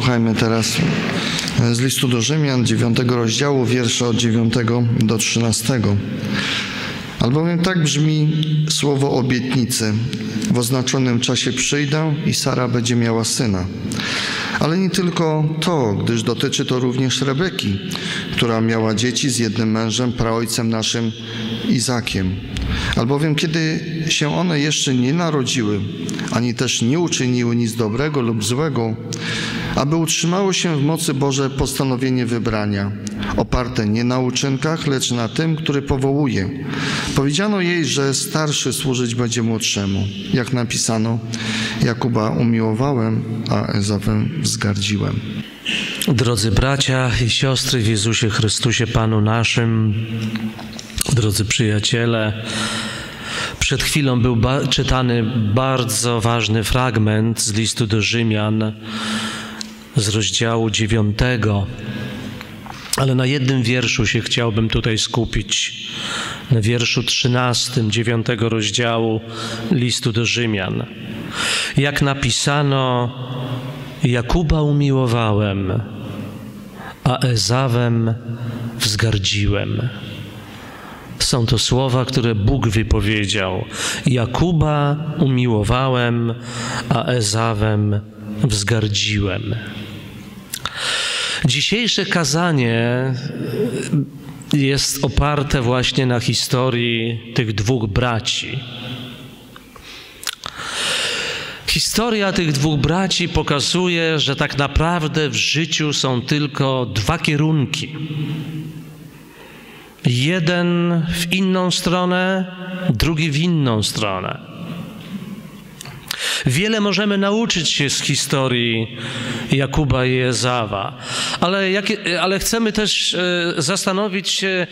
Słuchajmy teraz z listu do Rzymian, 9 rozdziału, wiersze od 9 do 13. Albowiem tak brzmi słowo obietnicy. W oznaczonym czasie przyjdę i Sara będzie miała syna. Ale nie tylko to, gdyż dotyczy to również Rebeki, która miała dzieci z jednym mężem, praojcem naszym Izakiem. Albowiem kiedy się one jeszcze nie narodziły, ani też nie uczyniły nic dobrego lub złego, aby utrzymało się w mocy Boże postanowienie wybrania, oparte nie na uczynkach, lecz na tym, który powołuje. Powiedziano jej, że starszy służyć będzie młodszemu. Jak napisano, Jakuba umiłowałem, a Ezawę wzgardziłem. Drodzy bracia i siostry w Jezusie Chrystusie Panu naszym, drodzy przyjaciele, przed chwilą był ba czytany bardzo ważny fragment z listu do Rzymian z rozdziału dziewiątego, ale na jednym wierszu się chciałbym tutaj skupić. Na wierszu trzynastym dziewiątego rozdziału listu do Rzymian. Jak napisano, Jakuba umiłowałem, a Ezawem wzgardziłem. Są to słowa, które Bóg wypowiedział. Jakuba umiłowałem, a Ezawem wzgardziłem. Dzisiejsze kazanie jest oparte właśnie na historii tych dwóch braci. Historia tych dwóch braci pokazuje, że tak naprawdę w życiu są tylko dwa kierunki. Jeden w inną stronę, drugi w inną stronę. Wiele możemy nauczyć się z historii Jakuba i Ezawa, ale, jakie, ale chcemy też e, zastanowić się,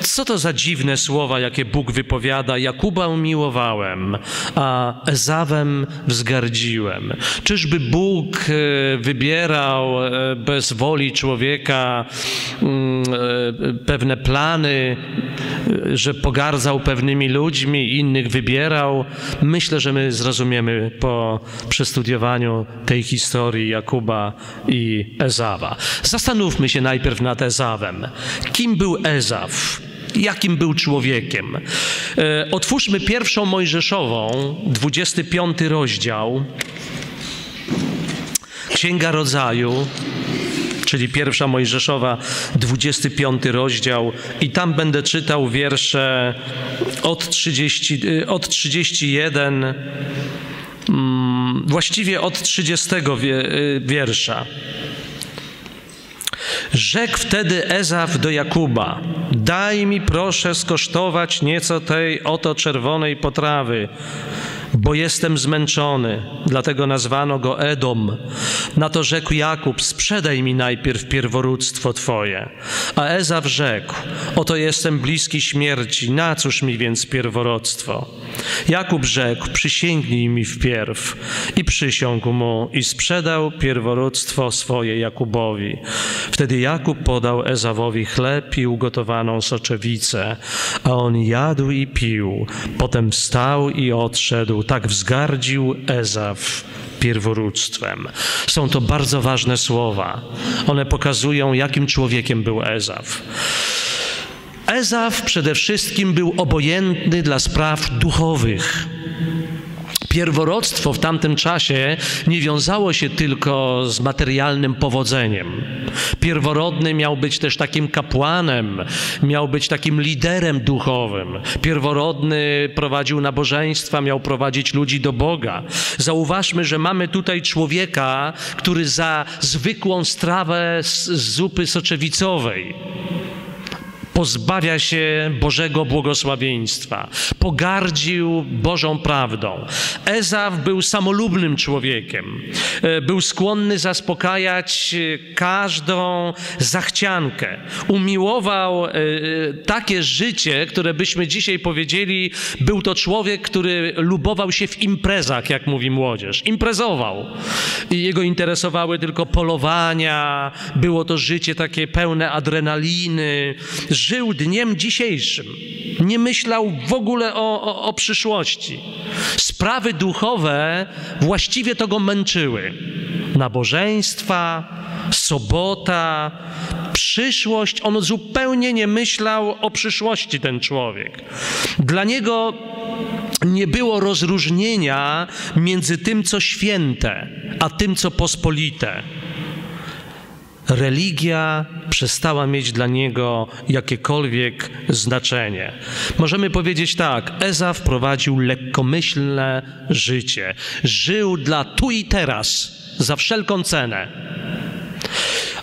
co to za dziwne słowa, jakie Bóg wypowiada. Jakuba umiłowałem, a Ezawem wzgardziłem. Czyżby Bóg e, wybierał e, bez woli człowieka mm, pewne plany, że pogardzał pewnymi ludźmi, innych wybierał? Myślę, że my zrozumiemy po przestudiowaniu tej historii Jakuba i Ezawa. Zastanówmy się najpierw nad Ezawem. Kim był Ezaw? Jakim był człowiekiem? E, otwórzmy pierwszą Mojżeszową, 25 rozdział. Księga Rodzaju, czyli pierwsza Mojżeszowa, 25 rozdział i tam będę czytał wiersze od, 30, od 31 właściwie od 30 wiersza. Rzekł wtedy Ezaf do Jakuba: Daj mi proszę skosztować nieco tej oto czerwonej potrawy, bo jestem zmęczony. Dlatego nazwano go Edom. Na to rzekł Jakub: Sprzedaj mi najpierw pierworództwo twoje. A Ezaf rzekł: Oto jestem bliski śmierci, na cóż mi więc pierworództwo? Jakub rzekł: Przysięgnij mi wpierw. I przysiągł mu i sprzedał pierworództwo swoje Jakubowi. Wtedy Jakub podał Ezawowi chleb i ugotowaną soczewicę, a on jadł i pił. Potem wstał i odszedł. Tak wzgardził Ezaw pierworództwem. Są to bardzo ważne słowa. One pokazują, jakim człowiekiem był Ezaw. Ezaf przede wszystkim był obojętny dla spraw duchowych. Pierworództwo w tamtym czasie nie wiązało się tylko z materialnym powodzeniem. Pierworodny miał być też takim kapłanem, miał być takim liderem duchowym. Pierworodny prowadził nabożeństwa, miał prowadzić ludzi do Boga. Zauważmy, że mamy tutaj człowieka, który za zwykłą strawę z zupy soczewicowej pozbawia się Bożego błogosławieństwa, pogardził Bożą prawdą. Ezaw był samolubnym człowiekiem, e, był skłonny zaspokajać e, każdą zachciankę. Umiłował e, takie życie, które byśmy dzisiaj powiedzieli, był to człowiek, który lubował się w imprezach, jak mówi młodzież. Imprezował. I jego interesowały tylko polowania, było to życie takie pełne adrenaliny, żył dniem dzisiejszym. Nie myślał w ogóle o, o, o przyszłości. Sprawy duchowe właściwie to go męczyły. nabożeństwa, sobota, przyszłość. On zupełnie nie myślał o przyszłości, ten człowiek. Dla niego nie było rozróżnienia między tym, co święte, a tym, co pospolite. Religia przestała mieć dla niego jakiekolwiek znaczenie. Możemy powiedzieć tak: Eza wprowadził lekkomyślne życie. Żył dla tu i teraz, za wszelką cenę.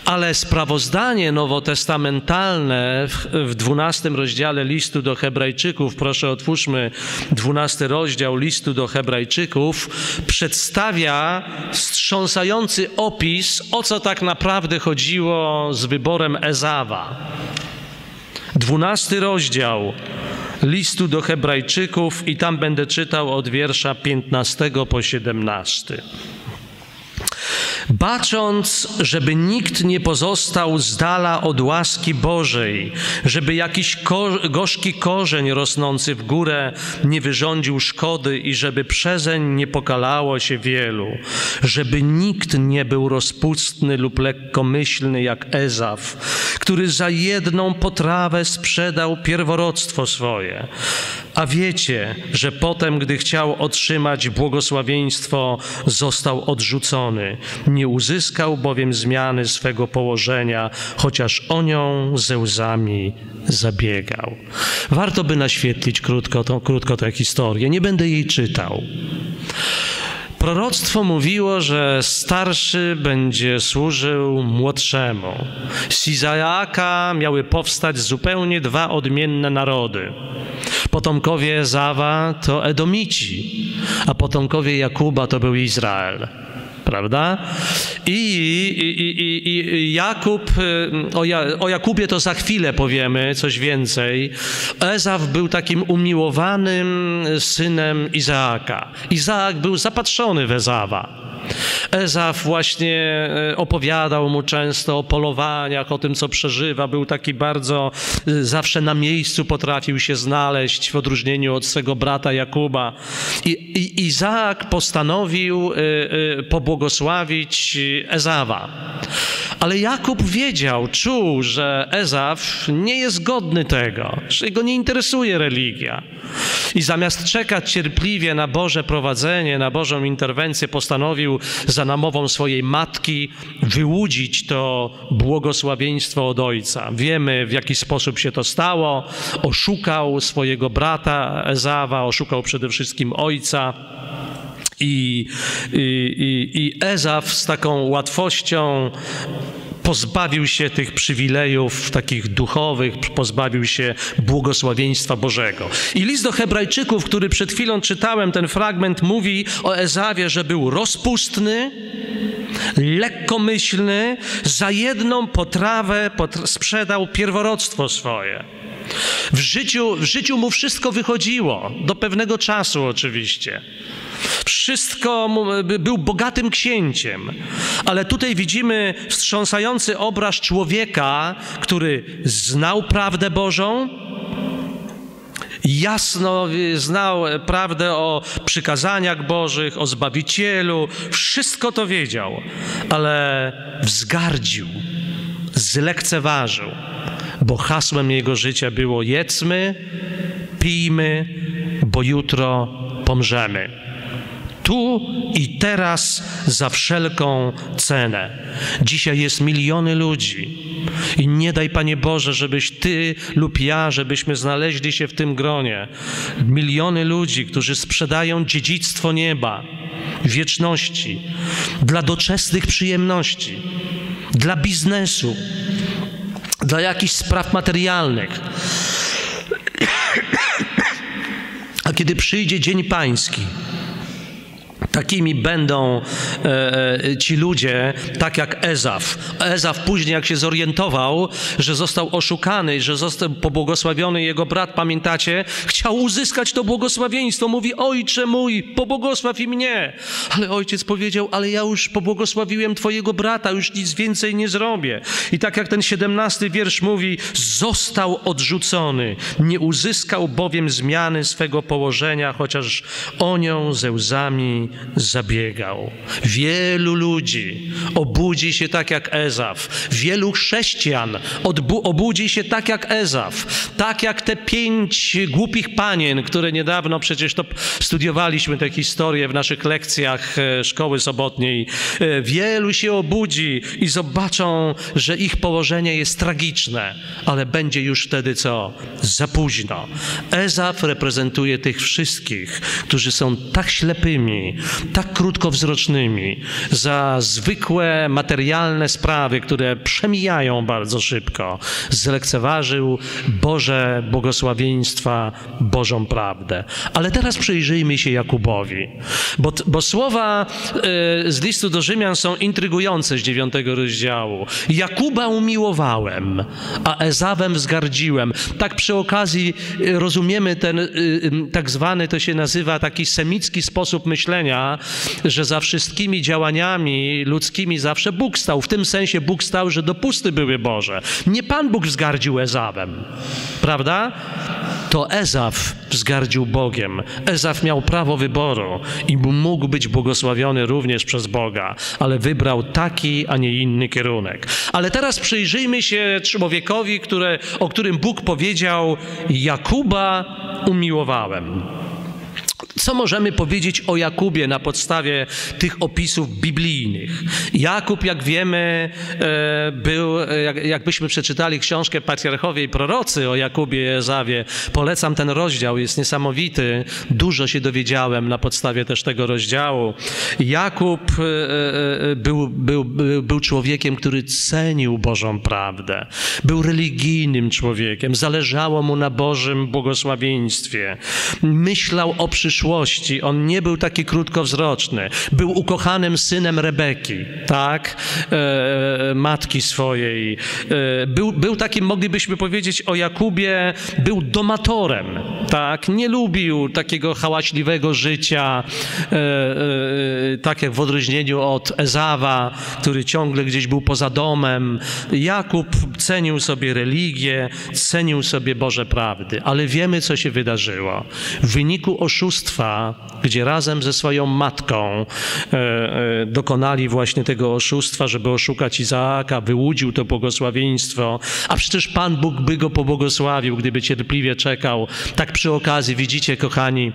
Ale sprawozdanie nowotestamentalne w dwunastym rozdziale listu do Hebrajczyków, proszę otwórzmy dwunasty rozdział listu do Hebrajczyków, przedstawia wstrząsający opis, o co tak naprawdę chodziło z wyborem Ezawa. Dwunasty rozdział listu do Hebrajczyków i tam będę czytał od wiersza 15 po 17 bacząc, żeby nikt nie pozostał z dala od łaski Bożej, żeby jakiś ko gorzki korzeń rosnący w górę nie wyrządził szkody i żeby przezeń nie pokalało się wielu, żeby nikt nie był rozpustny lub lekkomyślny jak Ezaf, który za jedną potrawę sprzedał pierworodstwo swoje. A wiecie, że potem, gdy chciał otrzymać błogosławieństwo, został odrzucony. Nie uzyskał bowiem zmiany swego położenia, chociaż o nią ze łzami zabiegał. Warto by naświetlić krótko, tą, krótko tę historię. Nie będę jej czytał. Proroctwo mówiło, że starszy będzie służył młodszemu. Z Izaaka miały powstać zupełnie dwa odmienne narody. Potomkowie Zawa to Edomici, a potomkowie Jakuba to był Izrael prawda? I, i, i, i Jakub, y, o, ja, o, Jakubie to za chwilę powiemy coś więcej. Ezaf był takim umiłowanym synem Izaaka. Izaak był zapatrzony w Ezawa. Ezaf właśnie e, opowiadał mu często o polowaniach, o tym, co przeżywa. Był taki bardzo, e, zawsze na miejscu potrafił się znaleźć w odróżnieniu od swego brata Jakuba. I, i Izaak postanowił e, pobłogosławić Ezawa. Ale Jakub wiedział, czuł, że Ezaf nie jest godny tego, że go nie interesuje religia. I zamiast czekać cierpliwie na Boże prowadzenie, na Bożą interwencję, postanowił za namową swojej matki wyłudzić to błogosławieństwo od ojca. Wiemy, w jaki sposób się to stało. Oszukał swojego brata Ezawa, oszukał przede wszystkim ojca. I, i, i Ezaf z taką łatwością pozbawił się tych przywilejów takich duchowych, pozbawił się błogosławieństwa Bożego. I list do Hebrajczyków, który przed chwilą czytałem, ten fragment mówi o Ezawie, że był rozpustny, lekkomyślny, za jedną potrawę sprzedał pierworodstwo swoje. W życiu, w życiu mu wszystko wychodziło, do pewnego czasu oczywiście. Wszystko był bogatym księciem, ale tutaj widzimy wstrząsający obraz człowieka, który znał prawdę Bożą, jasno znał prawdę o przykazaniach Bożych, o Zbawicielu, wszystko to wiedział, ale wzgardził, zlekceważył, bo hasłem jego życia było jedzmy, pijmy, bo jutro pomrzemy tu i teraz za wszelką cenę. Dzisiaj jest miliony ludzi i nie daj, Panie Boże, żebyś Ty lub ja, żebyśmy znaleźli się w tym gronie. Miliony ludzi, którzy sprzedają dziedzictwo nieba, wieczności, dla doczesnych przyjemności, dla biznesu, dla jakichś spraw materialnych. A kiedy przyjdzie Dzień Pański, Takimi będą e, e, ci ludzie, tak jak Ezaf. Ezaf później, jak się zorientował, że został oszukany, że został pobłogosławiony jego brat, pamiętacie, chciał uzyskać to błogosławieństwo. Mówi, ojcze mój, pobłogosław i mnie. Ale ojciec powiedział, ale ja już pobłogosławiłem twojego brata, już nic więcej nie zrobię. I tak jak ten siedemnasty wiersz mówi, został odrzucony. Nie uzyskał bowiem zmiany swego położenia, chociaż o nią ze łzami zabiegał. Wielu ludzi obudzi się tak jak Ezaf. Wielu chrześcijan obudzi się tak jak Ezaf. Tak jak te pięć głupich panien, które niedawno przecież to studiowaliśmy te historie w naszych lekcjach e, szkoły sobotniej. E, Wielu się obudzi i zobaczą, że ich położenie jest tragiczne, ale będzie już wtedy co? Za późno. Ezaf reprezentuje tych wszystkich, którzy są tak ślepymi, tak krótkowzrocznymi za zwykłe materialne sprawy, które przemijają bardzo szybko. Zlekceważył Boże błogosławieństwa, Bożą prawdę. Ale teraz przyjrzyjmy się Jakubowi, bo, bo słowa e, z listu do Rzymian są intrygujące z dziewiątego rozdziału. Jakuba umiłowałem, a Ezawem wzgardziłem. Tak przy okazji e, rozumiemy ten y, y, tak zwany, to się nazywa taki semicki sposób myślenia, że za wszystkimi działaniami ludzkimi zawsze Bóg stał. W tym sensie Bóg stał, że dopusty były Boże. Nie Pan Bóg wzgardził Ezawem, prawda? To Ezaf wzgardził Bogiem. Ezaf miał prawo wyboru i mógł być błogosławiony również przez Boga, ale wybrał taki, a nie inny kierunek. Ale teraz przyjrzyjmy się człowiekowi, które, o którym Bóg powiedział: Jakuba umiłowałem. Co możemy powiedzieć o Jakubie na podstawie tych opisów biblijnych? Jakub, jak wiemy, e, był, e, jak- jakbyśmy przeczytali książkę Patriarchowie i Prorocy o Jakubie i Ezawie, polecam ten rozdział, jest niesamowity. Dużo się dowiedziałem na podstawie też tego rozdziału. Jakub e, był, był, był, był człowiekiem, który cenił Bożą prawdę. Był religijnym człowiekiem, zależało mu na Bożym błogosławieństwie. Myślał o przyszłości. On nie był taki krótkowzroczny. Był ukochanym synem Rebeki, tak? E, matki swojej. E, był, był takim, moglibyśmy powiedzieć o Jakubie, był domatorem, tak? Nie lubił takiego hałaśliwego życia, e, e, tak jak w odróżnieniu od Ezawa, który ciągle gdzieś był poza domem. Jakub cenił sobie religię, cenił sobie Boże prawdy, ale wiemy, co się wydarzyło. W wyniku oszustwa, gdzie razem ze swoją matką e, e, dokonali właśnie tego oszustwa, żeby oszukać Izaaka, wyłudził to błogosławieństwo, a przecież Pan Bóg by go pobłogosławił, gdyby cierpliwie czekał. Tak przy okazji, widzicie, kochani,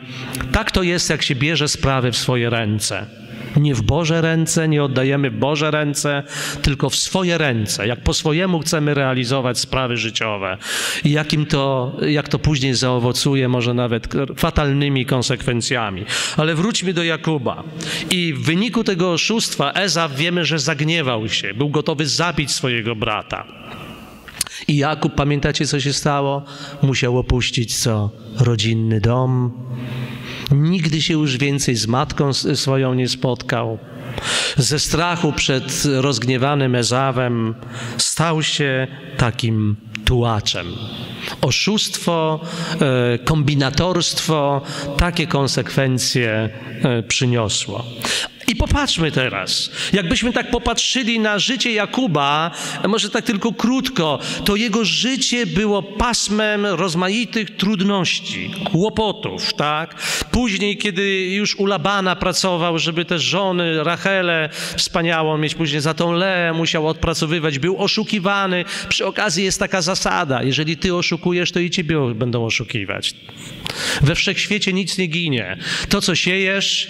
tak to jest, jak się bierze sprawy w swoje ręce. Nie w Boże ręce, nie oddajemy Boże ręce, tylko w swoje ręce. Jak po swojemu chcemy realizować sprawy życiowe i jakim to, jak to później zaowocuje, może nawet fatalnymi konsekwencjami. Ale wróćmy do Jakuba. I w wyniku tego oszustwa Ezaw wiemy, że zagniewał się, był gotowy zabić swojego brata. I Jakub, pamiętacie co się stało? Musiał opuścić co? Rodzinny dom. Nigdy się już więcej z matką swoją nie spotkał. Ze strachu przed rozgniewanym Ezawem stał się takim tułaczem. Oszustwo, e, kombinatorstwo takie konsekwencje e, przyniosło. I popatrzmy teraz, jakbyśmy tak popatrzyli na życie Jakuba, może tak tylko krótko, to jego życie było pasmem rozmaitych trudności, kłopotów, tak? Później, kiedy już u Labana pracował, żeby te żony, Rachelę wspaniałą mieć, później za tą Leę musiał odpracowywać, był oszukiwany. Przy okazji jest taka zasada, jeżeli ty oszukujesz, to i ciebie będą oszukiwać. We wszechświecie nic nie ginie. To, co siejesz,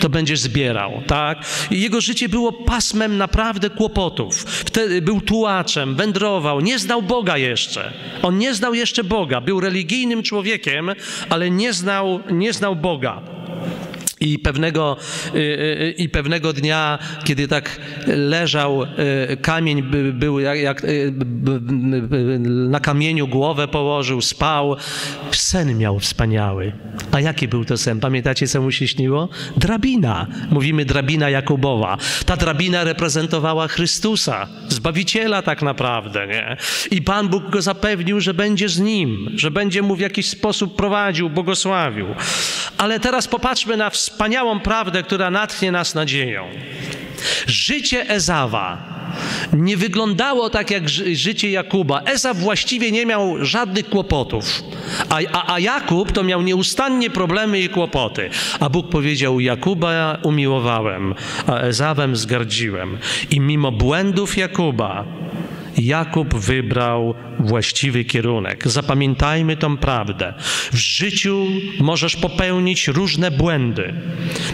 to będziesz zbierał, tak? Jego życie było pasmem naprawdę kłopotów. Wtedy był tułaczem, wędrował, nie znał Boga jeszcze. On nie znał jeszcze Boga. Był religijnym człowiekiem, ale nie znał, nie znał Boga. I pewnego, y, y, I pewnego dnia, kiedy tak leżał, y, kamień by- był jak, jak y, na kamieniu głowę położył, spał. Sen miał wspaniały. A jaki był to sen? Pamiętacie, co mu się śniło? Drabina. Mówimy drabina Jakubowa. Ta drabina reprezentowała Chrystusa, Zbawiciela tak naprawdę, nie? I Pan Bóg go zapewnił, że będzie z nim, że będzie mu w jakiś sposób prowadził, błogosławił. Ale teraz popatrzmy na wspaniałą prawdę, która natchnie nas nadzieją. Życie Ezawa nie wyglądało tak jak ży- życie Jakuba. Ezaf właściwie nie miał żadnych kłopotów, a, a, a Jakub to miał nieustannie problemy i kłopoty. A Bóg powiedział: Jakuba umiłowałem, a Ezawem zgardziłem. I mimo błędów Jakuba, Jakub wybrał właściwy kierunek. Zapamiętajmy tą prawdę. W życiu możesz popełnić różne błędy.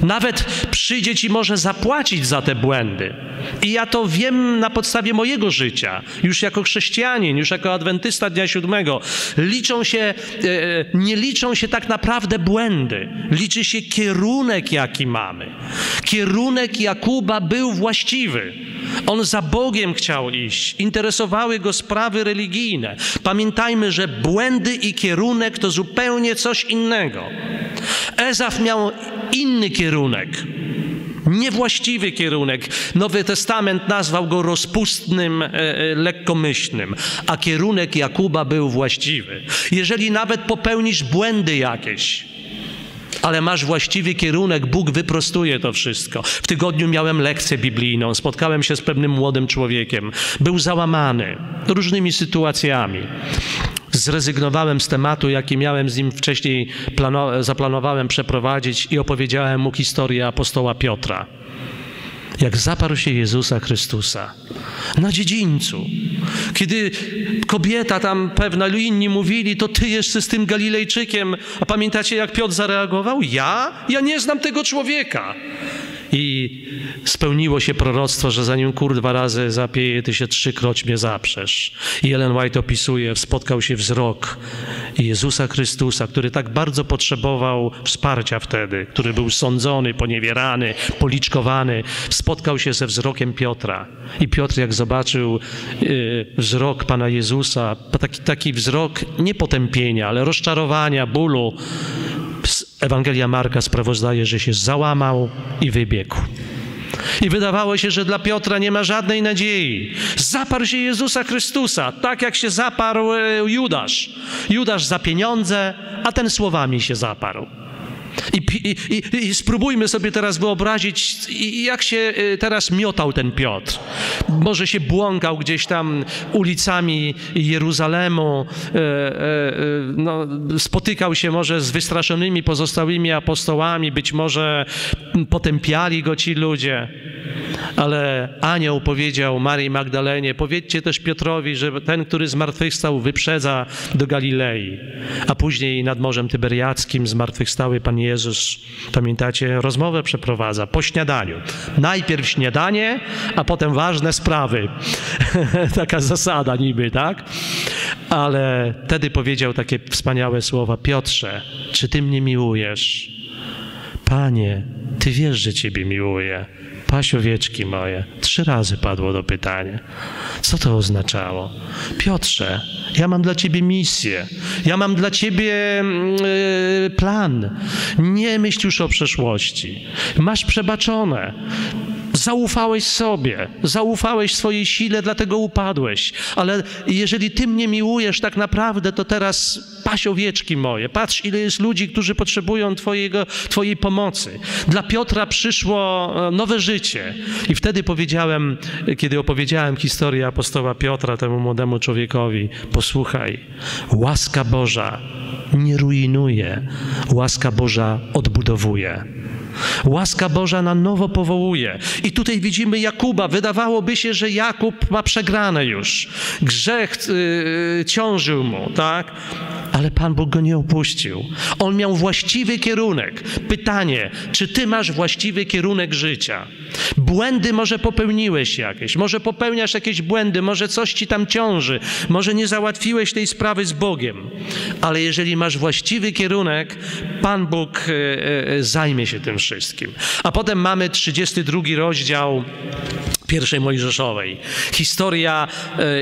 Nawet przyjdzie ci może zapłacić za te błędy. I ja to wiem na podstawie mojego życia, już jako chrześcijanin, już jako adwentysta dnia siódmego. Liczą się, e, nie liczą się tak naprawdę błędy. Liczy się kierunek, jaki mamy. Kierunek Jakuba był właściwy. On za Bogiem chciał iść. Interesowały go sprawy religijne. Pamiętajmy, że błędy i kierunek to zupełnie coś innego. Ezaf miał inny kierunek. Niewłaściwy kierunek. Nowy Testament nazwał go rozpustnym, e, e, lekkomyślnym, a kierunek Jakuba był właściwy. Jeżeli nawet popełnisz błędy jakieś, ale masz właściwy kierunek, Bóg wyprostuje to wszystko. W tygodniu miałem lekcję biblijną, spotkałem się z pewnym młodym człowiekiem. Był załamany różnymi sytuacjami. Zrezygnowałem z tematu, jaki miałem z nim wcześniej, plano- zaplanowałem przeprowadzić i opowiedziałem mu historię apostoła Piotra. Jak zaparł się Jezusa Chrystusa na dziedzińcu. Kiedy kobieta tam pewna, inni mówili, to ty jeszcze z tym Galilejczykiem. A pamiętacie, jak Piotr zareagował? Ja? Ja nie znam tego człowieka. I spełniło się proroctwo, że zanim kur dwa razy zapieje, ty się trzykroć mnie zaprzesz. I Ellen White opisuje, spotkał się wzrok Jezusa Chrystusa, który tak bardzo potrzebował wsparcia wtedy, który był sądzony, poniewierany, policzkowany, spotkał się ze wzrokiem Piotra. I Piotr, jak zobaczył y, wzrok Pana Jezusa, taki, taki wzrok nie potępienia, ale rozczarowania, bólu, Ewangelia Marka sprawozdaje, że się załamał i wybiegł. I wydawało się, że dla Piotra nie ma żadnej nadziei. Zaparł się Jezusa Chrystusa, tak jak się zaparł e, Judasz. Judasz za pieniądze, a ten słowami się zaparł. I, i, i, I, spróbujmy sobie teraz wyobrazić, jak się teraz miotał ten Piotr. Może się błąkał gdzieś tam ulicami Jeruzalemu, e, e, no, spotykał się może z wystraszonymi pozostałymi apostołami, być może potępiali go ci ludzie. Ale anioł powiedział Marii Magdalenie, powiedzcie też Piotrowi, że ten, który zmartwychwstał, wyprzedza do Galilei. A później nad Morzem Tyberiackim zmartwychwstały Pan Jezus, pamiętacie, rozmowę przeprowadza po śniadaniu. Najpierw śniadanie, a potem ważne sprawy. Taka zasada niby, tak? Ale wtedy powiedział takie wspaniałe słowa: Piotrze, czy ty mnie miłujesz? Panie, ty wiesz, że ciebie miłuję. Pasiowieczki moje. Trzy razy padło to pytanie. Co to oznaczało? Piotrze, ja mam dla ciebie misję. Ja mam dla ciebie yy, plan. Nie myśl już o przeszłości. Masz przebaczone. Zaufałeś sobie, zaufałeś swojej sile, dlatego upadłeś. Ale jeżeli ty mnie miłujesz tak naprawdę, to teraz paś owieczki moje. Patrz, ile jest ludzi, którzy potrzebują twojego, twojej pomocy. Dla Piotra przyszło nowe życie. I wtedy powiedziałem, kiedy opowiedziałem historię apostoła Piotra temu młodemu człowiekowi, posłuchaj, łaska Boża nie rujnuje, łaska Boża odbudowuje. Łaska Boża na nowo powołuje. I tutaj widzimy Jakuba. Wydawałoby się, że Jakub ma przegrane już. Grzech yy, ciążył mu, tak? Ale Pan Bóg go nie opuścił. On miał właściwy kierunek. Pytanie, czy ty masz właściwy kierunek życia? Błędy może popełniłeś jakieś, może popełniasz jakieś błędy, może coś ci tam ciąży, może nie załatwiłeś tej sprawy z Bogiem. Ale jeżeli masz właściwy kierunek, Pan Bóg yy, zajmie się tym wszystkim. A potem mamy 32 rozdział pierwszej Mojżeszowej. Historia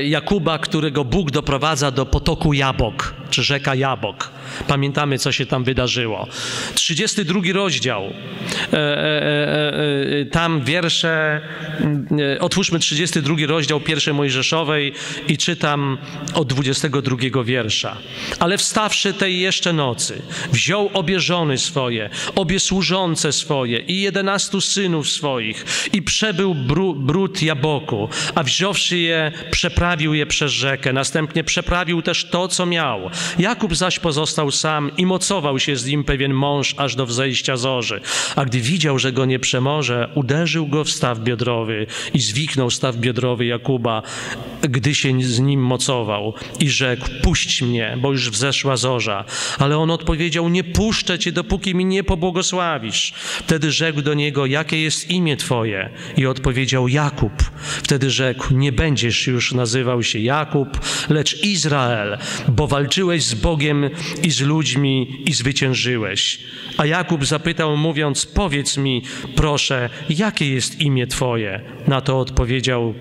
Jakuba, którego Bóg doprowadza do potoku Jabok, czy rzeka Jabok. Pamiętamy, co się tam wydarzyło. 32 rozdział. E, e, e, tam wiersze, otwórzmy 32 rozdział pierwszej Mojżeszowej i czytam od 22 wiersza. Ale wstawszy tej jeszcze nocy, wziął obie żony swoje, obie służące swoje i jedenastu synów swoich i przebył brud Jaboku, a wziąwszy je, przeprawił je przez rzekę. Następnie przeprawił też to, co miał. Jakub zaś pozostał sam i mocował się z nim pewien mąż aż do wzejścia zorzy. A gdy widział, że go nie przemoże, uderzył go w staw biodrowy i zwiknął staw biodrowy Jakuba, gdy się z nim mocował i rzekł, puść mnie, bo już wzeszła zorza. Ale on odpowiedział, nie puszczę cię, dopóki mi nie pobłogosławisz. Wtedy rzekł do niego, jakie jest imię twoje? I odpowiedział, Jakub. Wtedy rzekł, nie będziesz już nazywał się Jakub, lecz Izrael, bo walczyłeś z Bogiem i z ludźmi i zwyciężyłeś. A Jakub zapytał, mówiąc, powiedz mi, proszę, jakie jest imię twoje? Na to odpowiedział,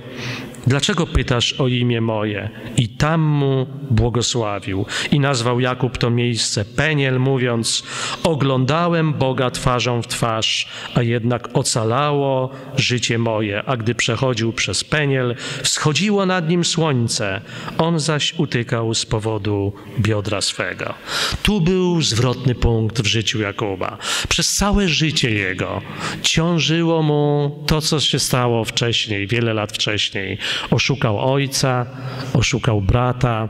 Dlaczego pytasz o imię moje? I tam mu błogosławił. I nazwał Jakub to miejsce Peniel, mówiąc: Oglądałem Boga twarzą w twarz, a jednak ocalało życie moje. A gdy przechodził przez Peniel, wschodziło nad nim słońce, on zaś utykał z powodu biodra swego. Tu był zwrotny punkt w życiu Jakuba. Przez całe życie jego ciążyło mu to, co się stało wcześniej, wiele lat wcześniej Oszukał ojca, oszukał brata.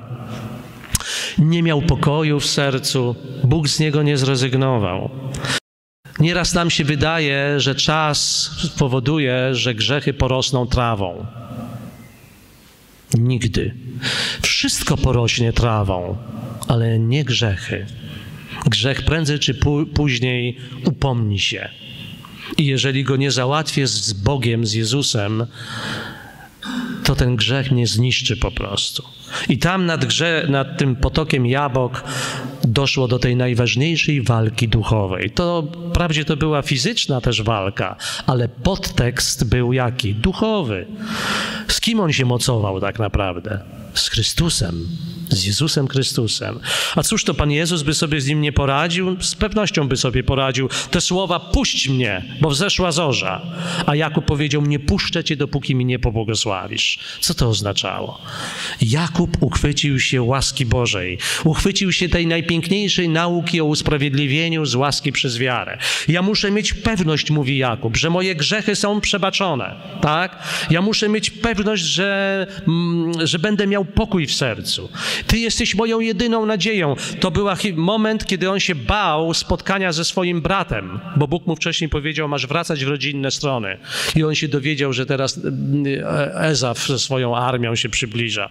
Nie miał pokoju w sercu, Bóg z niego nie zrezygnował. Nieraz nam się wydaje, że czas powoduje, że grzechy porosną trawą. Nigdy. Wszystko porośnie trawą, ale nie grzechy. Grzech prędzej czy później upomni się. I jeżeli go nie załatwię z Bogiem, z Jezusem, to ten grzech mnie zniszczy po prostu. I tam nad, grze, nad tym potokiem jabłok doszło do tej najważniejszej walki duchowej. To wprawdzie to była fizyczna też walka, ale podtekst był jaki? Duchowy. Z kim on się mocował tak naprawdę? Z Chrystusem z Jezusem Chrystusem. A cóż to Pan Jezus by sobie z nim nie poradził? Z pewnością by sobie poradził. Te słowa, puść mnie, bo wzeszła zorza. A Jakub powiedział, nie puszczę cię, dopóki mi nie pobłogosławisz. Co to oznaczało? Jakub uchwycił się łaski Bożej. Uchwycił się tej najpiękniejszej nauki o usprawiedliwieniu z łaski przez wiarę. Ja muszę mieć pewność, mówi Jakub, że moje grzechy są przebaczone. Tak? Ja muszę mieć pewność, że, mm, że będę miał pokój w sercu. Ty jesteś moją jedyną nadzieją. To był moment, kiedy on się bał spotkania ze swoim bratem, bo Bóg mu wcześniej powiedział, masz wracać w rodzinne strony. I on się dowiedział, że teraz e, Ezaf ze swoją armią się przybliża.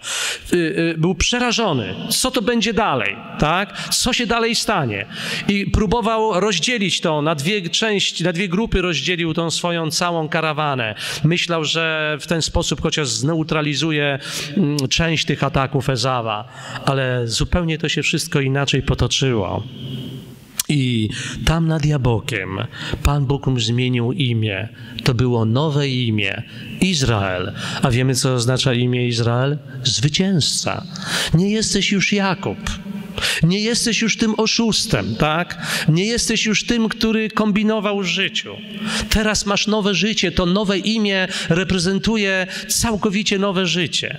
Y, y, był przerażony. Co to będzie dalej? Tak? Co się dalej stanie? I próbował rozdzielić to na dwie części, na dwie grupy rozdzielił tą swoją całą karawanę. Myślał, że w ten sposób chociaż zneutralizuje mm, tych ataków Ezawa ale zupełnie to się wszystko inaczej potoczyło. I tam nad Jabokiem Pan Bóg mu zmienił imię. To było nowe imię Izrael. A wiemy, co oznacza imię Izrael? Zwycięzca. Nie jesteś już Jakub. Nie jesteś już tym oszustem, tak? Nie jesteś już tym, który kombinował w życiu. Teraz masz nowe życie, to nowe imię reprezentuje całkowicie nowe życie.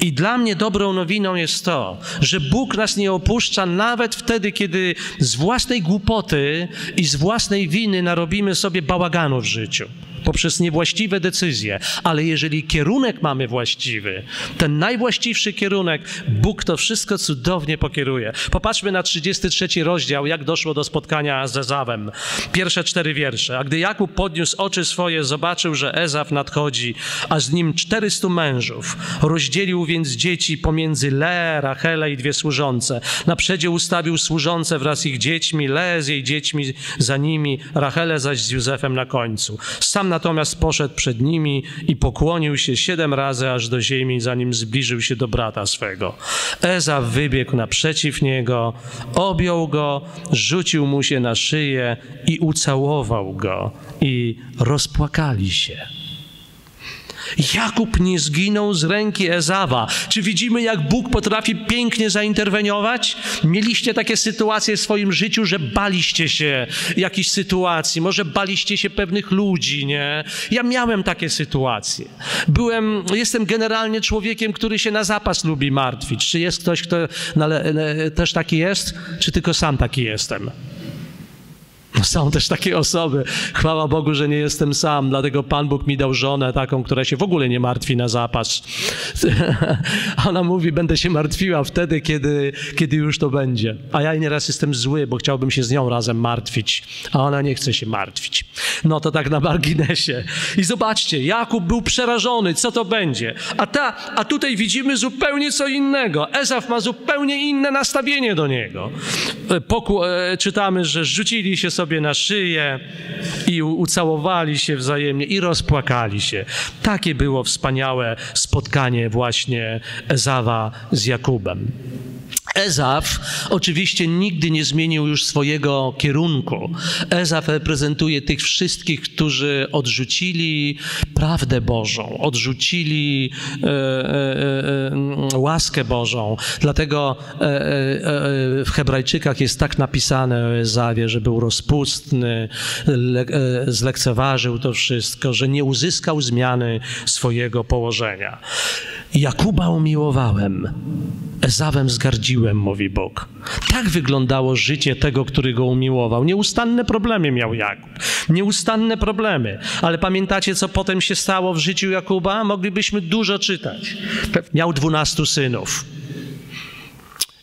I dla mnie dobrą nowiną jest to, że Bóg nas nie opuszcza nawet wtedy, kiedy z własnej głupoty i z własnej winy narobimy sobie bałaganu w życiu poprzez niewłaściwe decyzje, ale jeżeli kierunek mamy właściwy, ten najwłaściwszy kierunek, Bóg to wszystko cudownie pokieruje. Popatrzmy na 33 rozdział, jak doszło do spotkania z Ezawem. Pierwsze cztery wiersze. A gdy Jakub podniósł oczy swoje, zobaczył, że Ezaw nadchodzi, a z nim 400 mężów. Rozdzielił więc dzieci pomiędzy Le, Rachele i dwie służące. Na przedzie ustawił służące wraz z ich dziećmi, Le z jej dziećmi za nimi, Rachele zaś z Józefem na końcu. Sam natomiast poszedł przed nimi i pokłonił się siedem razy aż do ziemi, zanim zbliżył się do brata swego. Eza wybiegł naprzeciw niego, objął go, rzucił mu się na szyję i ucałował go i rozpłakali się. Jakub nie zginął z ręki Ezawa. Czy widzimy, jak Bóg potrafi pięknie zainterweniować? Mieliście takie sytuacje w swoim życiu, że baliście się jakichś sytuacji, może baliście się pewnych ludzi, nie? Ja miałem takie sytuacje. Byłem, jestem generalnie człowiekiem, który się na zapas lubi martwić. Czy jest ktoś, kto nale, też taki jest, czy tylko sam taki jestem? No, są też takie osoby. Chwała Bogu, że nie jestem sam, dlatego Pan Bóg mi dał żonę taką, która się w ogóle nie martwi na zapas. Ona mówi, będę się martwiła wtedy, kiedy, kiedy już to będzie. A ja nieraz jestem zły, bo chciałbym się z nią razem martwić, a ona nie chce się martwić. No to tak na marginesie. I zobaczcie, Jakub był przerażony, co to będzie. A, ta, a tutaj widzimy zupełnie co innego. Ezaf ma zupełnie inne nastawienie do niego. Poku, e, czytamy, że rzucili się sobie na szyję i ucałowali się wzajemnie i rozpłakali się. Takie było wspaniałe spotkanie właśnie Ezawa z Jakubem. Ezaf oczywiście nigdy nie zmienił już swojego kierunku. Ezaf reprezentuje tych wszystkich, którzy odrzucili prawdę Bożą, odrzucili e, e, e, łaskę Bożą. Dlatego e, e, w Hebrajczykach jest tak napisane o Ezawie, że był rozpustny, le, e, zlekceważył to wszystko, że nie uzyskał zmiany swojego położenia. Jakuba umiłowałem, Ezawem zgardziłem, mówi Bóg. Tak wyglądało życie tego, który go umiłował. Nieustanne problemy miał Jakub. Nieustanne problemy. Ale pamiętacie, co potem się stało w życiu Jakuba? Moglibyśmy dużo czytać. Miał dwunastu synów.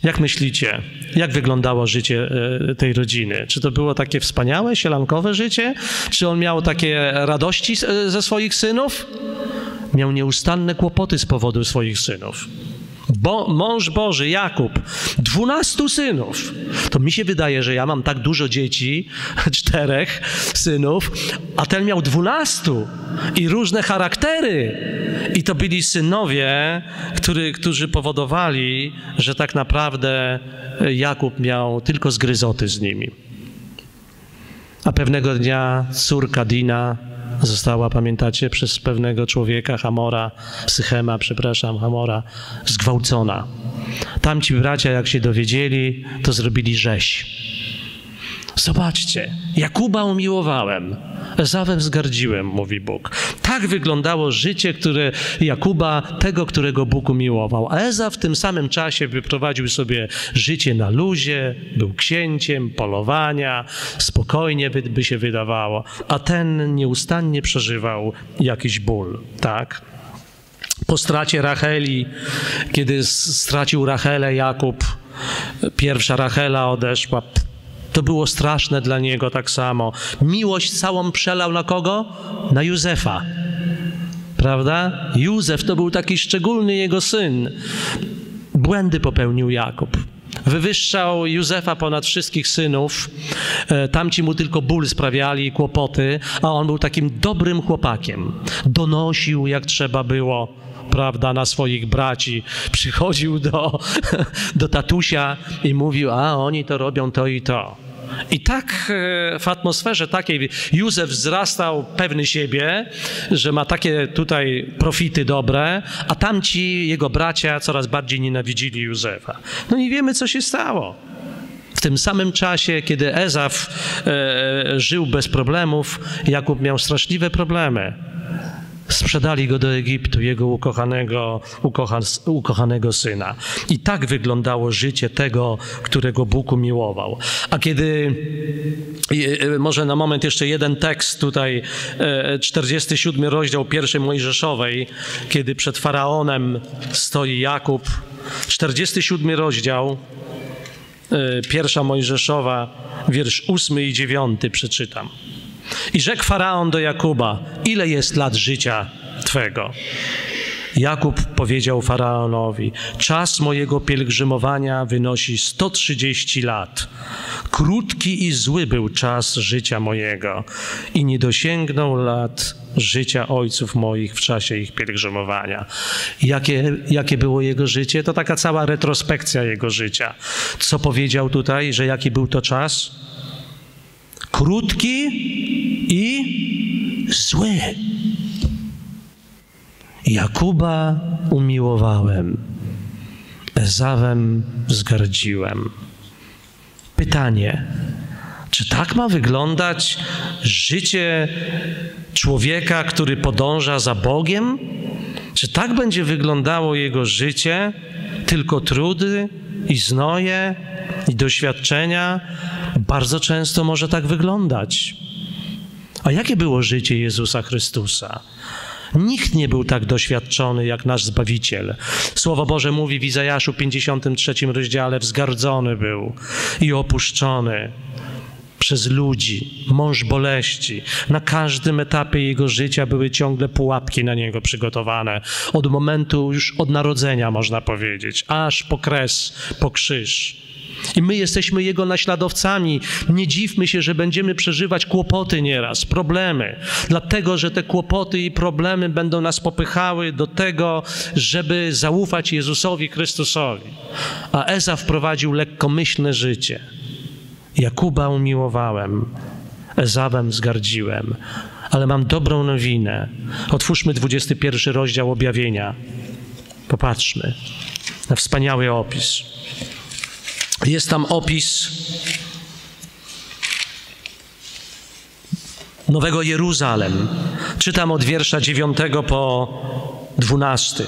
Jak myślicie, jak wyglądało życie e, tej rodziny? Czy to było takie wspaniałe, sielankowe życie? Czy on miał takie radości e, ze swoich synów? Miał nieustanne kłopoty z powodu swoich synów. Bo, mąż Boży, Jakub, dwunastu synów. To mi się wydaje, że ja mam tak dużo dzieci, czterech synów, a ten miał dwunastu i różne charaktery. I to byli synowie, który, którzy powodowali, że tak naprawdę Jakub miał tylko zgryzoty z nimi. A pewnego dnia córka Dina została, pamiętacie, przez pewnego człowieka, Hamora, Psychema, przepraszam, Hamora, zgwałcona. Tamci bracia, jak się dowiedzieli, to zrobili rzeź. Zobaczcie, Jakuba umiłowałem, Ezawem zgardziłem, mówi Bóg. Tak wyglądało życie, które Jakuba, tego, którego Bóg umiłował. A Ezaw w tym samym czasie wyprowadził sobie życie na luzie, był księciem, polowania, spokojnie by się wydawało, a ten nieustannie przeżywał jakiś ból, tak? Po stracie Racheli, kiedy stracił Rachelę Jakub, pierwsza Rachela odeszła, to było straszne dla niego tak samo. Miłość całą przelał na kogo? Na Józefa. Prawda? Józef to był taki szczególny jego syn. Błędy popełnił Jakub. Wywyższał Józefa ponad wszystkich synów. E, tamci mu tylko ból sprawiali i kłopoty, a on był takim dobrym chłopakiem. Donosił jak trzeba było prawda, na swoich braci. Przychodził do, do tatusia i mówił, a oni to robią to i to. I tak e, w atmosferze takiej Józef wzrastał pewny siebie, że ma takie tutaj profity dobre, a tamci jego bracia coraz bardziej nienawidzili Józefa. No i wiemy, co się stało. W tym samym czasie, kiedy Ezaf e, żył bez problemów, Jakub miał straszliwe problemy. Sprzedali go do Egiptu, jego ukochanego, ukocha, ukochanego syna. I tak wyglądało życie tego, którego Bóg umiłował. A kiedy, może na moment jeszcze jeden tekst tutaj, 47 rozdział pierwszej Mojżeszowej, kiedy przed Faraonem stoi Jakub, 47 rozdział, pierwsza Mojżeszowa, wiersz 8 i 9 przeczytam. I rzekł faraon do Jakuba: Ile jest lat życia twego? Jakub powiedział faraonowi: Czas mojego pielgrzymowania wynosi 130 lat. Krótki i zły był czas życia mojego i nie dosięgnął lat życia ojców moich w czasie ich pielgrzymowania. Jakie, jakie było jego życie? To taka cała retrospekcja jego życia. Co powiedział tutaj, że jaki był to czas? Krótki i zły. Jakuba umiłowałem, Ezawem zgardziłem. Pytanie, czy tak ma wyglądać życie człowieka, który podąża za Bogiem? Czy tak będzie wyglądało jego życie? Tylko trudy i znoje i doświadczenia? Bardzo często może tak wyglądać. A jakie było życie Jezusa Chrystusa? Nikt nie był tak doświadczony jak nasz Zbawiciel. Słowo Boże mówi w Izajaszu 53 rozdziale, wzgardzony był i opuszczony przez ludzi, mąż boleści. Na każdym etapie jego życia były ciągle pułapki na niego przygotowane. Od momentu już od narodzenia, można powiedzieć, aż po kres, po krzyż. I my jesteśmy Jego naśladowcami. Nie dziwmy się, że będziemy przeżywać kłopoty nieraz, problemy, dlatego że te kłopoty i problemy będą nas popychały do tego, żeby zaufać Jezusowi Chrystusowi. A Eza wprowadził lekkomyślne życie. Jakuba umiłowałem, Ezawem zgardziłem, ale mam dobrą nowinę. Otwórzmy 21 rozdział objawienia. Popatrzmy na wspaniały opis. Jest tam opis Nowego Jeruzalem. Czytam od wiersza 9 po 12.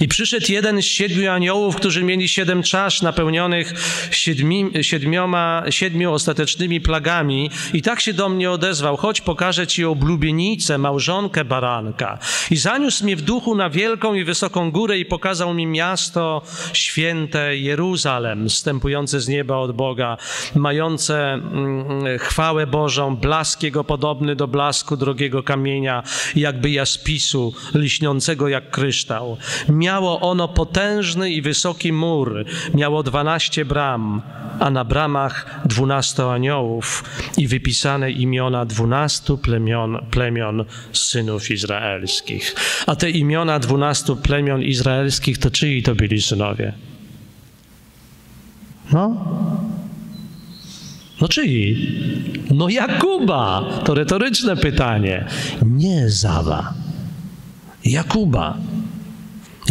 I przyszedł jeden z siedmiu aniołów, którzy mieli siedem czasz napełnionych siedmi, siedmioma, siedmiu ostatecznymi plagami. I tak się do mnie odezwał: Chodź, pokażę ci oblubienicę, małżonkę baranka. I zaniósł mnie w duchu na wielką i wysoką górę i pokazał mi miasto święte Jeruzalem, stępujące z nieba od Boga, mające mm, chwałę Bożą, blask jego podobny do blasku drogiego kamienia, jakby jaspisu, liśniącego jak kryształ Miało ono potężny i wysoki mur, miało dwanaście bram, a na bramach dwunastu aniołów i wypisane imiona dwunastu plemion, plemion synów izraelskich. A te imiona dwunastu plemion izraelskich to czyi to byli synowie? No, no czyi? No Jakuba! To retoryczne pytanie. Nie Zawa. Jakuba.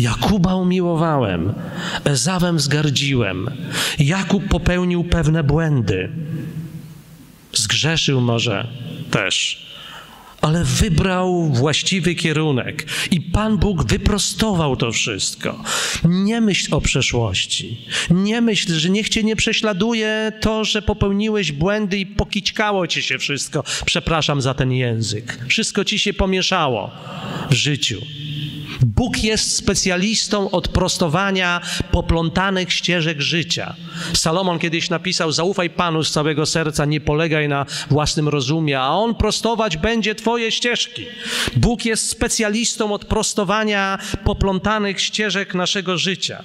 Jakuba umiłowałem, Ezawem zgardziłem. Jakub popełnił pewne błędy. Zgrzeszył może też, ale wybrał właściwy kierunek i Pan Bóg wyprostował to wszystko. Nie myśl o przeszłości. Nie myśl, że niech cię nie prześladuje to, że popełniłeś błędy i pokićkało ci się wszystko. Przepraszam za ten język. Wszystko ci się pomieszało w życiu. Bóg jest specjalistą od prostowania poplątanych ścieżek życia. Salomon kiedyś napisał: Zaufaj Panu z całego serca, nie polegaj na własnym rozumie, a On prostować będzie Twoje ścieżki. Bóg jest specjalistą od prostowania poplątanych ścieżek naszego życia.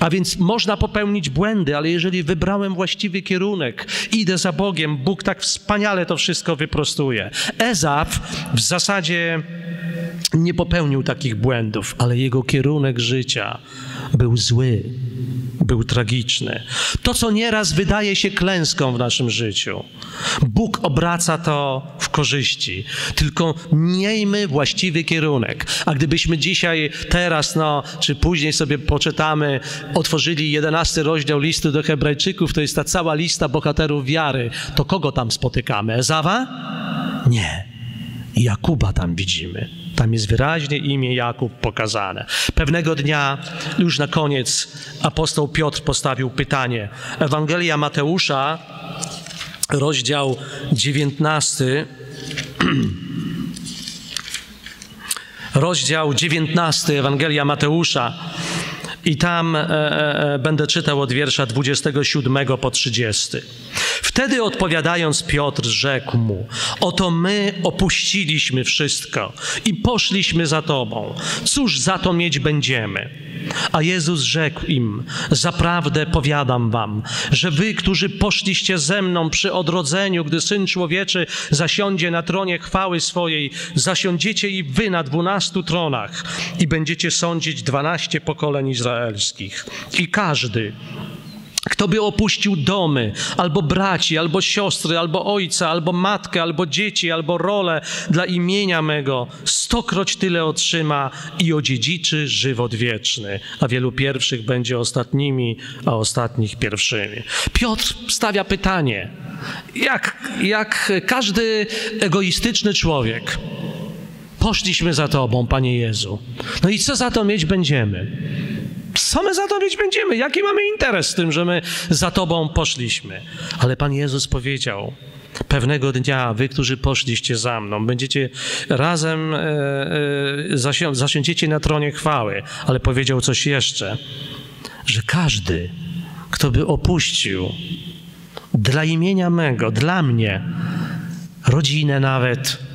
A więc można popełnić błędy, ale jeżeli wybrałem właściwy kierunek, idę za Bogiem, Bóg tak wspaniale to wszystko wyprostuje. Ezaf w zasadzie nie popełnił takich błędów, ale jego kierunek życia był zły, był tragiczny. To, co nieraz wydaje się klęską w naszym życiu, Bóg obraca to w korzyści. Tylko miejmy właściwy kierunek. A gdybyśmy dzisiaj, teraz, no, czy później sobie poczytamy, otworzyli jedenasty rozdział listu do Hebrajczyków, to jest ta cała lista bohaterów wiary, to kogo tam spotykamy? Ezawa? Nie. Jakuba tam widzimy. Tam jest wyraźnie imię Jakub pokazane. Pewnego dnia, już na koniec, apostoł Piotr postawił pytanie. Ewangelia Mateusza, rozdział 19. rozdział 19 Ewangelia Mateusza. I tam e, e, e będę czytał od wiersza 27 po 30. Wtedy odpowiadając Piotr rzekł mu: Oto my opuściliśmy wszystko i poszliśmy za Tobą. Cóż za to mieć będziemy? A Jezus rzekł im: Zaprawdę powiadam Wam, że Wy, którzy poszliście ze mną przy odrodzeniu, gdy syn człowieczy zasiądzie na tronie chwały swojej, zasiądziecie i Wy na dwunastu tronach i będziecie sądzić dwanaście pokoleń izraelskich. I każdy, Kto by opuścił domy, albo braci, albo siostry, albo ojca, albo matkę, albo dzieci, albo rolę dla imienia mego, stokroć tyle otrzyma i odziedziczy żywot wieczny, a wielu pierwszych będzie ostatnimi, a ostatnich pierwszymi. Piotr stawia pytanie, jak, jak każdy egoistyczny człowiek, poszliśmy za Tobą, Panie Jezu. No i co za to mieć będziemy? Co my za to mieć będziemy? Jaki mamy interes z tym, że my za Tobą poszliśmy? Ale Pan Jezus powiedział, pewnego dnia wy, którzy poszliście za mną, będziecie razem, e, e, zasi- zasiądziecie na tronie chwały. Ale powiedział coś jeszcze, że każdy, kto by opuścił dla imienia mego, dla mnie, rodzinę nawet,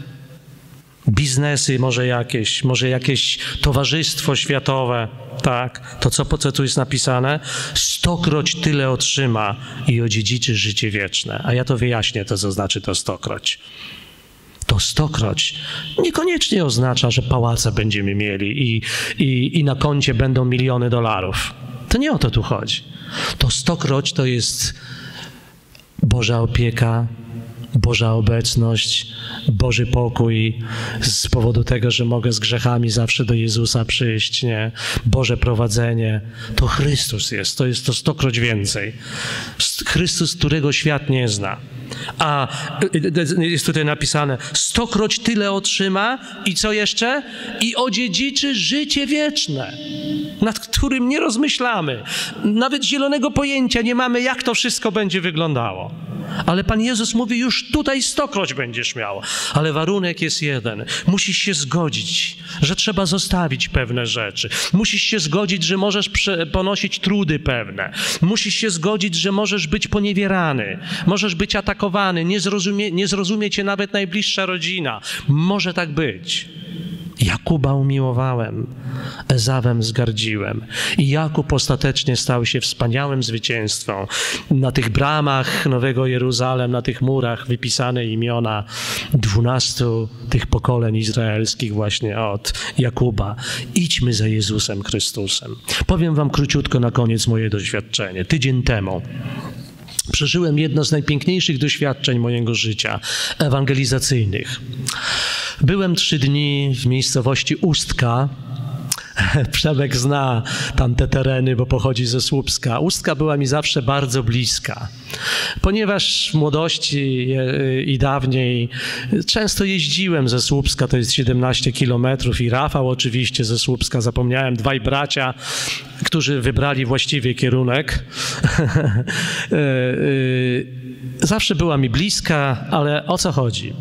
biznesy może jakieś, może jakieś towarzystwo światowe, tak, to co, co tu jest napisane? Stokroć tyle otrzyma i odziedziczy życie wieczne. A ja to wyjaśnię, to co znaczy to stokroć. To stokroć niekoniecznie oznacza, że pałace będziemy mieli i, i, i na koncie będą miliony dolarów. To nie o to tu chodzi. To stokroć to jest Boża opieka, Boża obecność, Boży pokój z powodu tego, że mogę z grzechami zawsze do Jezusa przyjść, nie? Boże prowadzenie. To Chrystus jest, to jest to stokroć więcej. Chrystus, którego świat nie zna. A jest tutaj napisane, stokroć tyle otrzyma i co jeszcze? I odziedziczy życie wieczne, nad którym nie rozmyślamy. Nawet zielonego pojęcia nie mamy, jak to wszystko będzie wyglądało. Ale Pan Jezus mówi, już tutaj stokroć będziesz miał. Ale warunek jest jeden. Musisz się zgodzić, że trzeba zostawić pewne rzeczy. Musisz się zgodzić, że możesz ponosić trudy pewne. Musisz się zgodzić, że możesz być poniewierany. Możesz być atakowany. Nie zrozumie, nie zrozumie cię nawet najbliższa rodzina. Może tak być. Jakuba umiłowałem, Ezawem zgardziłem. I Jakub ostatecznie stał się wspaniałym zwycięstwem. Na tych bramach Nowego Jeruzalem, na tych murach wypisane imiona dwunastu tych pokoleń izraelskich właśnie od Jakuba. Idźmy za Jezusem Chrystusem. Powiem wam króciutko na koniec moje doświadczenie. Tydzień temu przeżyłem jedno z najpiękniejszych doświadczeń mojego życia ewangelizacyjnych. Byłem trzy dni w miejscowości Ustka. Przemek zna tamte tereny, bo pochodzi ze Słupska. Ustka była mi zawsze bardzo bliska, ponieważ w młodości i dawniej często jeździłem ze Słupska, to jest 17 kilometrów i Rafał oczywiście ze Słupska, zapomniałem, dwaj bracia, którzy wybrali właściwie kierunek. zawsze była mi bliska, ale o co chodzi?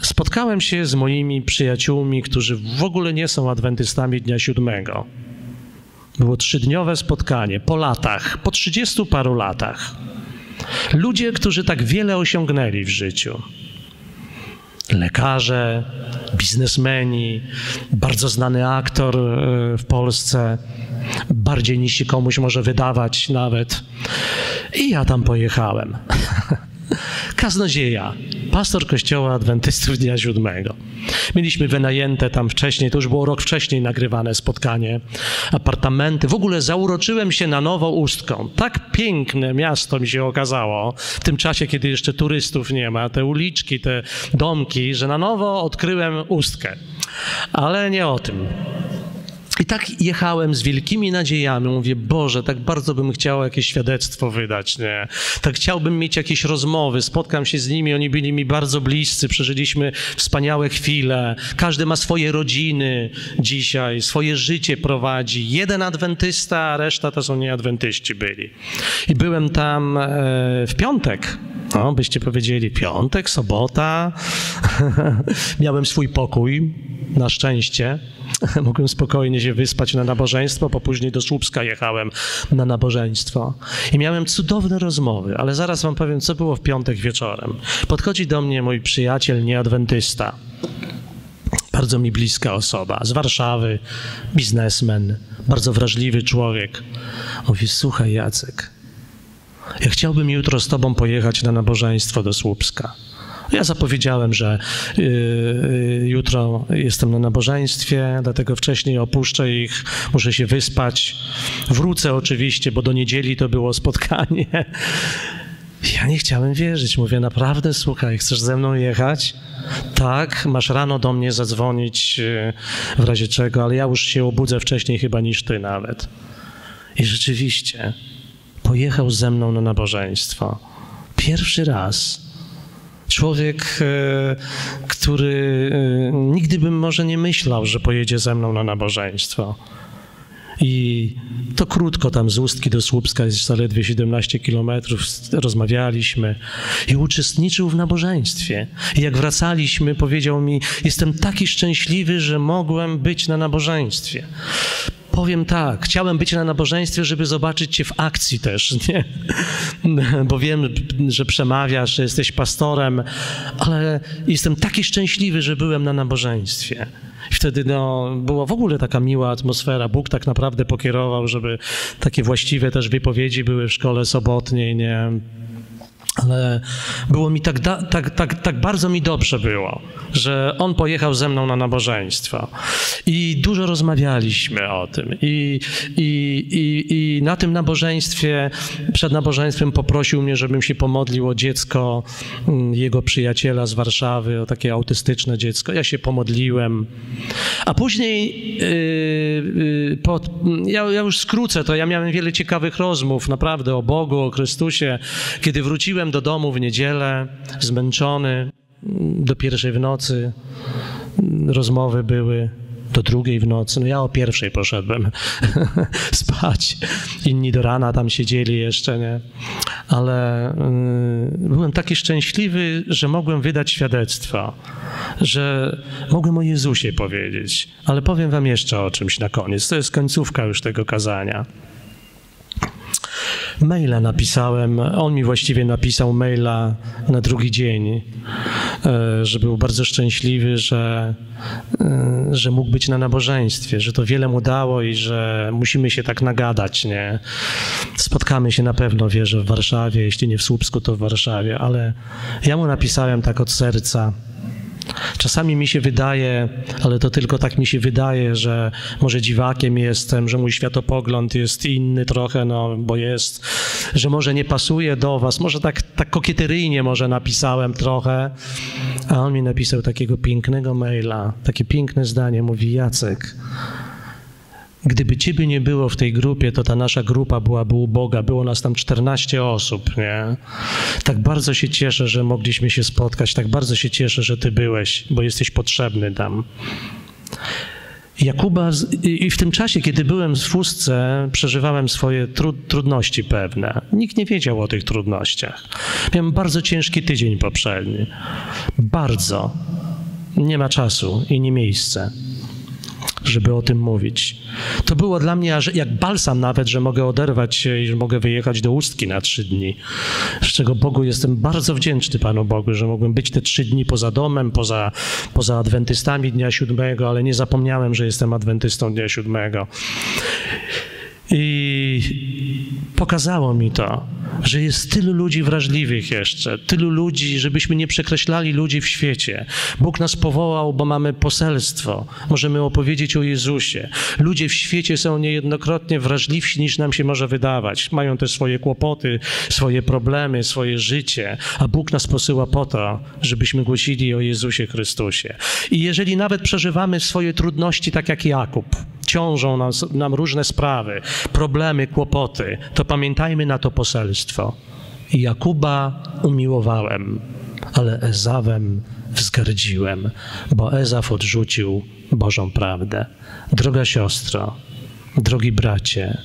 Spotkałem się z moimi przyjaciółmi, którzy w ogóle nie są adwentystami dnia siódmego. Było trzydniowe spotkanie po latach, po trzydziestu paru latach. Ludzie, którzy tak wiele osiągnęli w życiu. Lekarze, biznesmeni, bardzo znany aktor w Polsce, bardziej niż się komuś może wydawać nawet. I ja tam pojechałem. Kaznodzieja, pastor kościoła adwentystów dnia siódmego. Mieliśmy wynajęte tam wcześniej, to już było rok wcześniej nagrywane spotkanie, apartamenty. W ogóle zauroczyłem się na nowo Ustką. Tak piękne miasto mi się okazało w tym czasie, kiedy jeszcze turystów nie ma, te uliczki, te domki, że na nowo odkryłem Ustkę. Ale nie o tym. I tak jechałem z wielkimi nadziejami. Mówię, Boże, tak bardzo bym chciał jakieś świadectwo wydać, nie? Tak chciałbym mieć jakieś rozmowy, spotkam się z nimi, oni byli mi bardzo bliscy, przeżyliśmy wspaniałe chwile. Każdy ma swoje rodziny dzisiaj, swoje życie prowadzi. Jeden adwentysta, a reszta to są nieadwentyści byli. I byłem tam e, w piątek. No, byście powiedzieli, piątek, sobota. Miałem swój pokój, na szczęście. Mogłem spokojnie się wyspać na nabożeństwo, bo później do Słupska jechałem na nabożeństwo. I miałem cudowne rozmowy, ale zaraz wam powiem, co było w piątek wieczorem. Podchodzi do mnie mój przyjaciel nieadwentysta. Bardzo mi bliska osoba, z Warszawy, biznesmen, bardzo wrażliwy człowiek. Mówi, słuchaj Jacek, ja chciałbym jutro z tobą pojechać na nabożeństwo do Słupska. Ja zapowiedziałem, że y, y, jutro jestem na nabożeństwie, dlatego wcześniej opuszczę ich, muszę się wyspać. Wrócę oczywiście, bo do niedzieli to było spotkanie. Ja nie chciałem wierzyć. Mówię, naprawdę, słuchaj, chcesz ze mną jechać? Tak, masz rano do mnie zadzwonić y, w razie czego, ale ja już się obudzę wcześniej chyba niż ty nawet. I rzeczywiście pojechał ze mną na nabożeństwo. Pierwszy raz. Człowiek, e, który e, nigdy bym może nie myślał, że pojedzie ze mną na nabożeństwo. I to krótko tam z Ustki do Słupska jest zaledwie 17 kilometrów. Rozmawialiśmy i uczestniczył w nabożeństwie. I jak wracaliśmy, powiedział mi: Jestem taki szczęśliwy, że mogłem być na nabożeństwie powiem tak, chciałem być na nabożeństwie, żeby zobaczyć Cię w akcji też, nie? Bo wiem, że przemawiasz, że jesteś pastorem, ale jestem taki szczęśliwy, że byłem na nabożeństwie. Wtedy no, była w ogóle taka miła atmosfera. Bóg tak naprawdę pokierował, żeby takie właściwe też wypowiedzi były w szkole sobotniej, nie? Ale było mi tak, tak, tak, tak bardzo mi dobrze było, że on pojechał ze mną na nabożeństwo. I dużo rozmawialiśmy o tym. I, i, i, i na tym nabożeństwie, przed nabożeństwem poprosił mnie, żebym się pomodlił o dziecko mm, jego przyjaciela z Warszawy, o takie autystyczne dziecko. Ja się pomodliłem. A później, yy, yy, po, ja, ja już skrócę to, ja miałem wiele ciekawych rozmów, naprawdę, o Bogu, o Chrystusie. Kiedy wróciłem do domu w niedzielę, zmęczony, do pierwszej w nocy. Rozmowy były do drugiej w nocy. No ja o pierwszej poszedłem spać. Inni do rana tam siedzieli jeszcze, nie? Ale y, byłem taki szczęśliwy, że mogłem wydać świadectwo, że mogłem o Jezusie powiedzieć. Ale powiem wam jeszcze o czymś na koniec. To jest końcówka już tego kazania maila napisałem. On mi właściwie napisał maila na drugi dzień, e, że był bardzo szczęśliwy, że, e, że mógł być na nabożeństwie, że to wiele mu dało i że musimy się tak nagadać, nie? Spotkamy się na pewno, wierzę, w Warszawie, jeśli nie w Słupsku, to w Warszawie, ale ja mu napisałem tak od serca, Czasami mi się wydaje, ale to tylko tak mi się wydaje, że może dziwakiem jestem, że mój światopogląd jest inny trochę, no bo jest, że może nie pasuje do was, może tak, tak kokieteryjnie może napisałem trochę, a on mi napisał takiego pięknego maila, takie piękne zdanie, mówi Jacek, Gdyby ciebie nie było w tej grupie, to ta nasza grupa byłaby uboga. Było nas tam 14 osób, nie? Tak bardzo się cieszę, że mogliśmy się spotkać. Tak bardzo się cieszę, że ty byłeś, bo jesteś potrzebny tam. Jakuba, i w tym czasie, kiedy byłem w Fustce, przeżywałem swoje trudności pewne. Nikt nie wiedział o tych trudnościach. Miałem bardzo ciężki tydzień poprzedni. Bardzo. Nie ma czasu i nie miejsce żeby o tym mówić. To było dla mnie jak balsam nawet, że mogę oderwać się i że mogę wyjechać do Ustki na trzy dni. Z czego Bogu jestem bardzo wdzięczny Panu Bogu, że mogłem być te trzy dni poza domem, poza, poza adwentystami Dnia Siódmego, ale nie zapomniałem, że jestem adwentystą Dnia Siódmego. I pokazało mi to, że jest tylu ludzi wrażliwych jeszcze, tylu ludzi, żebyśmy nie przekreślali ludzi w świecie. Bóg nas powołał, bo mamy poselstwo. Możemy opowiedzieć o Jezusie. Ludzie w świecie są niejednokrotnie wrażliwsi niż nam się może wydawać. Mają też swoje kłopoty, swoje problemy, swoje życie, a Bóg nas posyła po to, żebyśmy głosili o Jezusie Chrystusie. I jeżeli nawet przeżywamy swoje trudności, tak jak Jakub, ciążą nam, nam różne sprawy, problemy, kłopoty, to pamiętajmy na to poselstwo. Jakuba umiłowałem, ale Ezawem wzgardziłem, bo Ezaw odrzucił Bożą prawdę. Droga siostro, drogi bracie,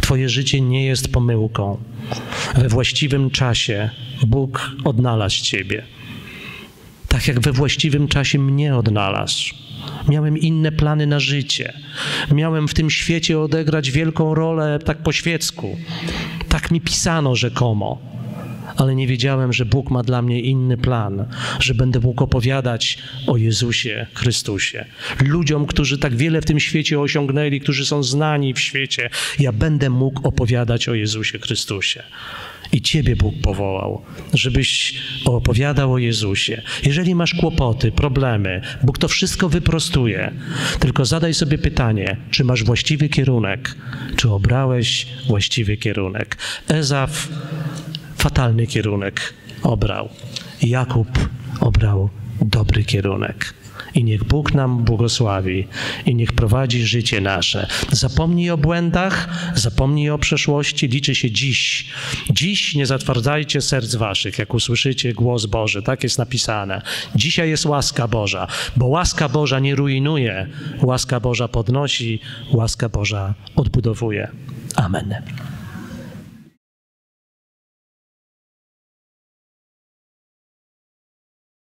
Twoje życie nie jest pomyłką. We właściwym czasie Bóg odnalazł Ciebie. Tak jak we właściwym czasie mnie odnalazł. Miałem inne plany na życie. Miałem w tym świecie odegrać wielką rolę tak po świecku. Tak mi pisano rzekomo. Ale nie wiedziałem, że Bóg ma dla mnie inny plan, że będę mógł opowiadać o Jezusie Chrystusie. Ludziom, którzy tak wiele w tym świecie osiągnęli, którzy są znani w świecie, ja będę mógł opowiadać o Jezusie Chrystusie. I Ciebie Bóg powołał, żebyś opowiadał o Jezusie. Jeżeli masz kłopoty, problemy, Bóg to wszystko wyprostuje. Tylko zadaj sobie pytanie, czy masz właściwy kierunek, czy obrałeś właściwy kierunek. Ezaf fatalny kierunek obrał. Jakub obrał dobry kierunek. I niech Bóg nam błogosławi i niech prowadzi życie nasze. Zapomnij o błędach, zapomnij o przeszłości, liczy się dziś. Dziś nie zatwardzajcie serc waszych, jak usłyszycie głos Boży. Tak jest napisane. Dzisiaj jest łaska Boża, bo łaska Boża nie rujnuje, łaska Boża podnosi, łaska Boża odbudowuje. Amen.